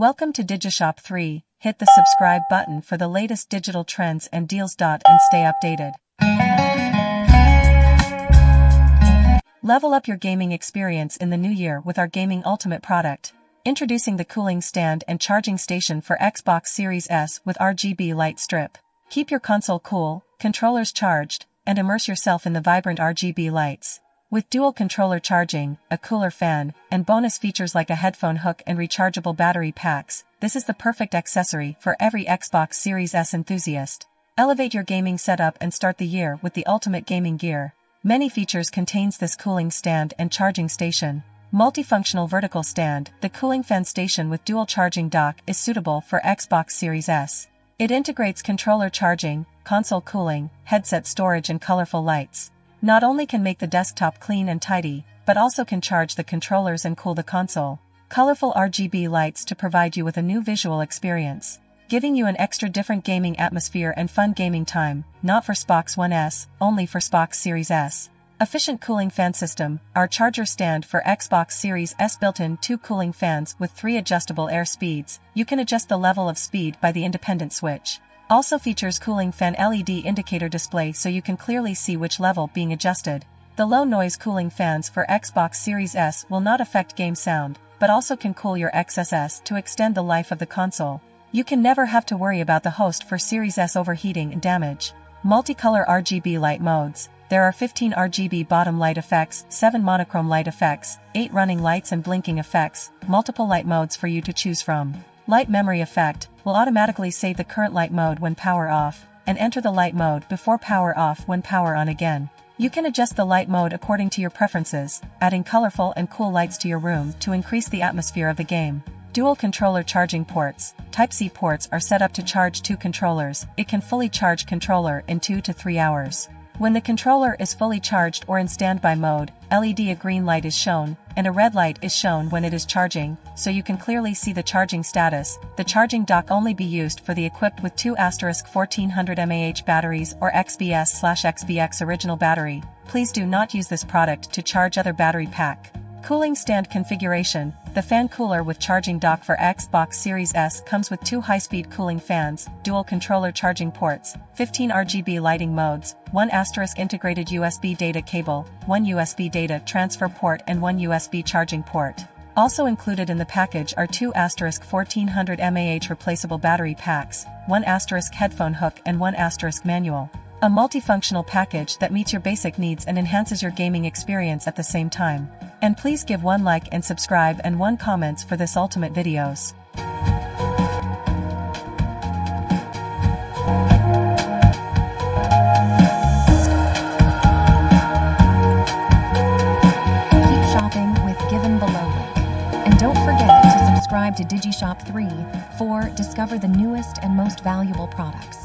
Welcome to Digishop 3. Hit the subscribe button for the latest digital trends and deals. And stay updated. Level up your gaming experience in the new year with our Gaming Ultimate product. Introducing the cooling stand and charging station for Xbox Series S with RGB light strip. Keep your console cool, controllers charged, and immerse yourself in the vibrant RGB lights. With dual controller charging, a cooler fan, and bonus features like a headphone hook and rechargeable battery packs, this is the perfect accessory for every Xbox Series S enthusiast. Elevate your gaming setup and start the year with the ultimate gaming gear. Many features contains this cooling stand and charging station. Multifunctional vertical stand, the cooling fan station with dual charging dock is suitable for Xbox Series S. It integrates controller charging, console cooling, headset storage and colorful lights. Not only can make the desktop clean and tidy, but also can charge the controllers and cool the console. Colorful RGB lights to provide you with a new visual experience, giving you an extra different gaming atmosphere and fun gaming time, not for Xbox One S, only for Xbox Series S. Efficient cooling fan system, our charger stand for Xbox Series S built-in two cooling fans with three adjustable air speeds, you can adjust the level of speed by the independent switch. Also features cooling fan LED indicator display so you can clearly see which level being adjusted. The low noise cooling fans for Xbox Series S will not affect game sound, but also can cool your XSS to extend the life of the console. You can never have to worry about the host for Series S overheating and damage. Multicolor RGB light modes. There are 15 RGB bottom light effects, 7 monochrome light effects, 8 running lights and blinking effects, multiple light modes for you to choose from. Light memory effect will automatically save the current light mode when power off, and enter the light mode before power off when power on again. You can adjust the light mode according to your preferences, adding colorful and cool lights to your room to increase the atmosphere of the game. Dual controller charging ports. Type-C ports are set up to charge two controllers. It can fully charge controller in 2 to 3 hours. When the controller is fully charged or in standby mode, LED a green light is shown, and a red light is shown when it is charging, so you can clearly see the charging status. The charging dock only be used for the equipped with two asterisk 1400 mAh batteries or XBS/XBX original battery. Please do not use this product to charge other battery pack. Cooling stand configuration. The fan cooler with charging dock for Xbox Series S comes with two high-speed cooling fans, dual controller charging ports, 15 RGB lighting modes, one asterisk integrated USB data cable, one USB data transfer port and one USB charging port. Also included in the package are two asterisk 1400 mAh replaceable battery packs, one asterisk headphone hook and one asterisk manual. A multifunctional package that meets your basic needs and enhances your gaming experience at the same time. And please give one like and subscribe and one comments for this ultimate videos. Keep shopping with Given Below link. And don't forget to subscribe to DigiShop 3 for discover the newest and most valuable products.